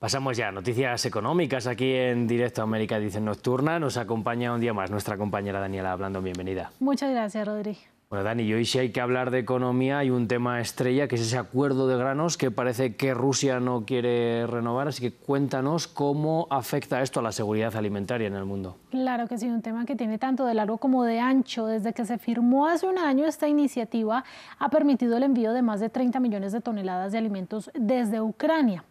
Pasamos ya a noticias económicas aquí en Directo América Edición Nocturna. Nos acompaña un día más nuestra compañera Daniela Hablando. Bienvenida. Muchas gracias, Rodri. Bueno, Dani, y hoy si hay que hablar de economía, hay un tema estrella, que es ese acuerdo de granos que parece que Rusia no quiere renovar. Así que cuéntanos cómo afecta esto a la seguridad alimentaria en el mundo. Claro que sí, un tema que tiene tanto de largo como de ancho. Desde que se firmó hace un año, esta iniciativa ha permitido el envío de más de 30 millones de toneladas de alimentos desde Ucrania,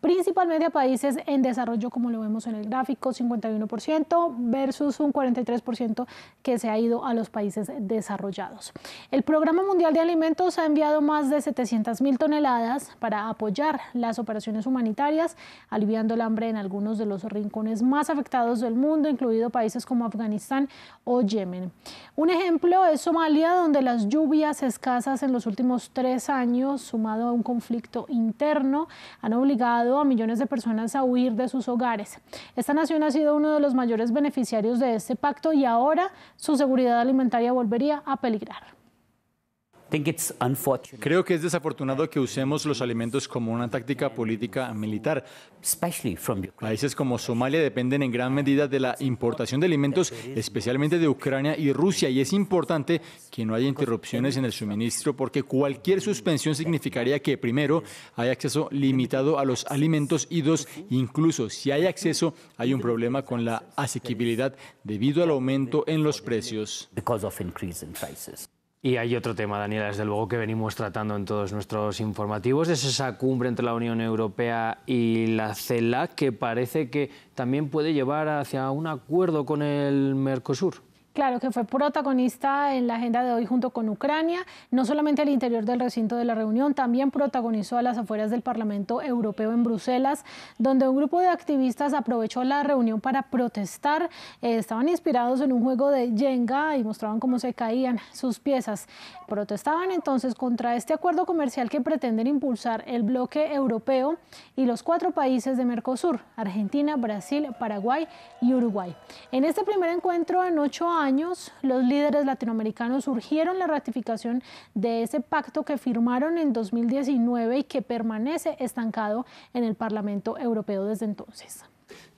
principalmente a países en desarrollo, como lo vemos en el gráfico, 51% versus un 43% que se ha ido a los países desarrollados. El Programa Mundial de Alimentos ha enviado más de 700 mil toneladas para apoyar las operaciones humanitarias, aliviando el hambre en algunos de los rincones más afectados del mundo, incluido países como Afganistán o Yemen. Un ejemplo es Somalia, donde las lluvias escasas en los últimos tres años, sumado a un conflicto interno, han obligado a millones de personas a huir de sus hogares. Esta nación ha sido uno de los mayores beneficiarios de este pacto y ahora su seguridad alimentaria volvería a peligrar. Creo que es desafortunado que usemos los alimentos como una táctica política militar. Países como Somalia dependen en gran medida de la importación de alimentos, especialmente de Ucrania y Rusia, y es importante que no haya interrupciones en el suministro porque cualquier suspensión significaría que, primero, hay acceso limitado a los alimentos y dos, incluso si hay acceso, hay un problema con la asequibilidad debido al aumento en los precios. Y hay otro tema, Daniela, desde luego que venimos tratando en todos nuestros informativos, es esa cumbre entre la Unión Europea y la CELAC que parece que también puede llevar hacia un acuerdo con el Mercosur. Claro, que fue protagonista en la agenda de hoy junto con Ucrania, no solamente al interior del recinto de la reunión, también protagonizó a las afueras del Parlamento Europeo en Bruselas, donde un grupo de activistas aprovechó la reunión para protestar. Eh, estaban inspirados en un juego de Jenga y mostraban cómo se caían sus piezas. Protestaban entonces contra este acuerdo comercial que pretenden impulsar el bloque europeo y los cuatro países de Mercosur, Argentina, Brasil, Paraguay y Uruguay. En este primer encuentro en ocho años, años, los líderes latinoamericanos urgieron la ratificación de ese pacto que firmaron en 2019 y que permanece estancado en el Parlamento Europeo desde entonces.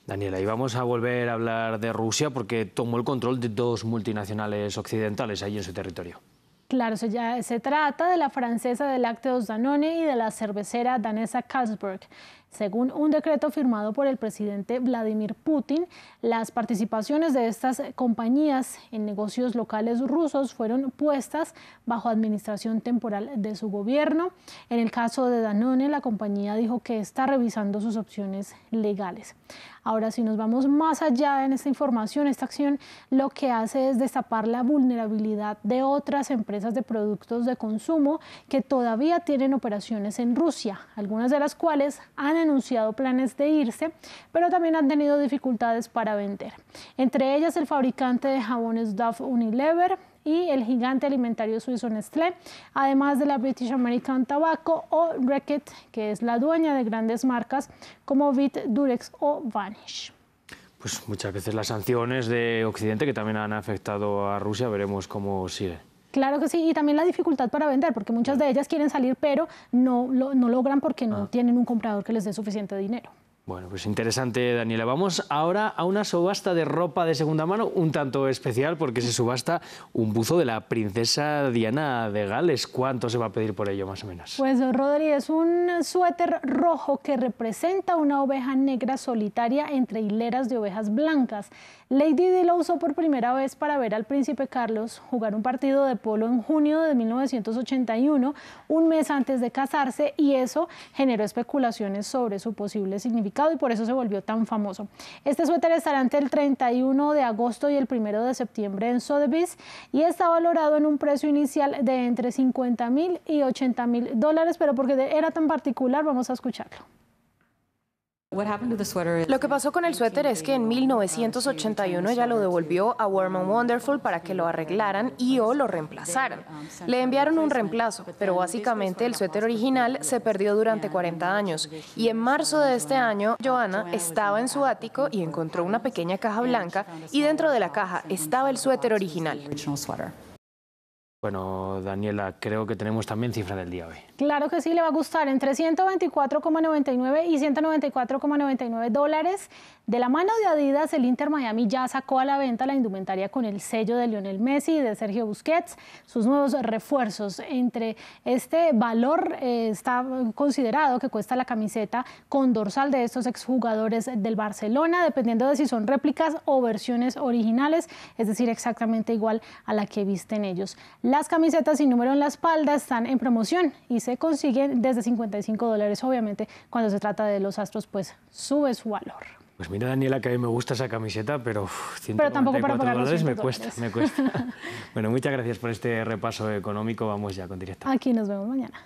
Daniela, y vamos a volver a hablar de Rusia porque tomó el control de dos multinacionales occidentales ahí en su territorio. Claro, se, ya, se trata de la francesa de lácteos Danone y de la cervecera danesa Carlsberg. Según un decreto firmado por el presidente Vladimir Putin, las participaciones de estas compañías en negocios locales rusos fueron puestas bajo administración temporal de su gobierno. En el caso de Danone, la compañía dijo que está revisando sus opciones legales. Ahora, si nos vamos más allá en esta información, esta acción lo que hace es destapar la vulnerabilidad de otras empresas de productos de consumo que todavía tienen operaciones en Rusia, algunas de las cuales han anunciado planes de irse, pero también han tenido dificultades para vender. Entre ellas el fabricante de jabones Dove Unilever, y el gigante alimentario suizo Nestlé, además de la British American Tobacco o Reckitt, que es la dueña de grandes marcas como Vit, Durex o Vanish. Pues muchas veces las sanciones de Occidente que también han afectado a Rusia, veremos cómo sigue. Claro que sí, y también la dificultad para vender, porque muchas de ellas quieren salir, pero no, no logran porque no ah. tienen un comprador que les dé suficiente dinero. Bueno, pues interesante, Daniela. Vamos ahora a una subasta de ropa de segunda mano, un tanto especial, porque se subasta un buzo de la princesa Diana de Gales. ¿Cuánto se va a pedir por ello, más o menos? Pues, Rodri, es un suéter rojo que representa una oveja negra solitaria entre hileras de ovejas blancas. Lady Di lo usó por primera vez para ver al príncipe Carlos jugar un partido de polo en junio de 1981, un mes antes de casarse, y eso generó especulaciones sobre su posible significado y por eso se volvió tan famoso. Este suéter estará entre el 31 de agosto y el 1 de septiembre en Sotheby's y está valorado en un precio inicial de entre 50 mil y 80 mil dólares, pero porque era tan particular, vamos a escucharlo. Lo que pasó con el suéter es que en 1981 ella lo devolvió a Warm and Wonderful para que lo arreglaran y o lo reemplazaran. Le enviaron un reemplazo, pero básicamente el suéter original se perdió durante 40 años. Y en marzo de este año, Joanna estaba en su ático y encontró una pequeña caja blanca y dentro de la caja estaba el suéter original. Bueno, Daniela, creo que tenemos también cifra del día hoy. Claro que sí, le va a gustar entre 124,99 y 194,99 dólares. De la mano de Adidas, el Inter Miami ya sacó a la venta la indumentaria con el sello de Lionel Messi y de Sergio Busquets, sus nuevos refuerzos. Entre este valor eh, está considerado que cuesta la camiseta con dorsal de estos exjugadores del Barcelona, dependiendo de si son réplicas o versiones originales, es decir, exactamente igual a la que visten ellos. Las camisetas sin número en la espalda están en promoción y se consiguen desde 55 dólares. Obviamente, cuando se trata de los astros, pues sube su valor. Pues mira, Daniela, que a mí me gusta esa camiseta, pero pero tampoco para pagar dólares me cuesta, me cuesta. bueno, muchas gracias por este repaso económico. Vamos ya con directo. Aquí nos vemos mañana.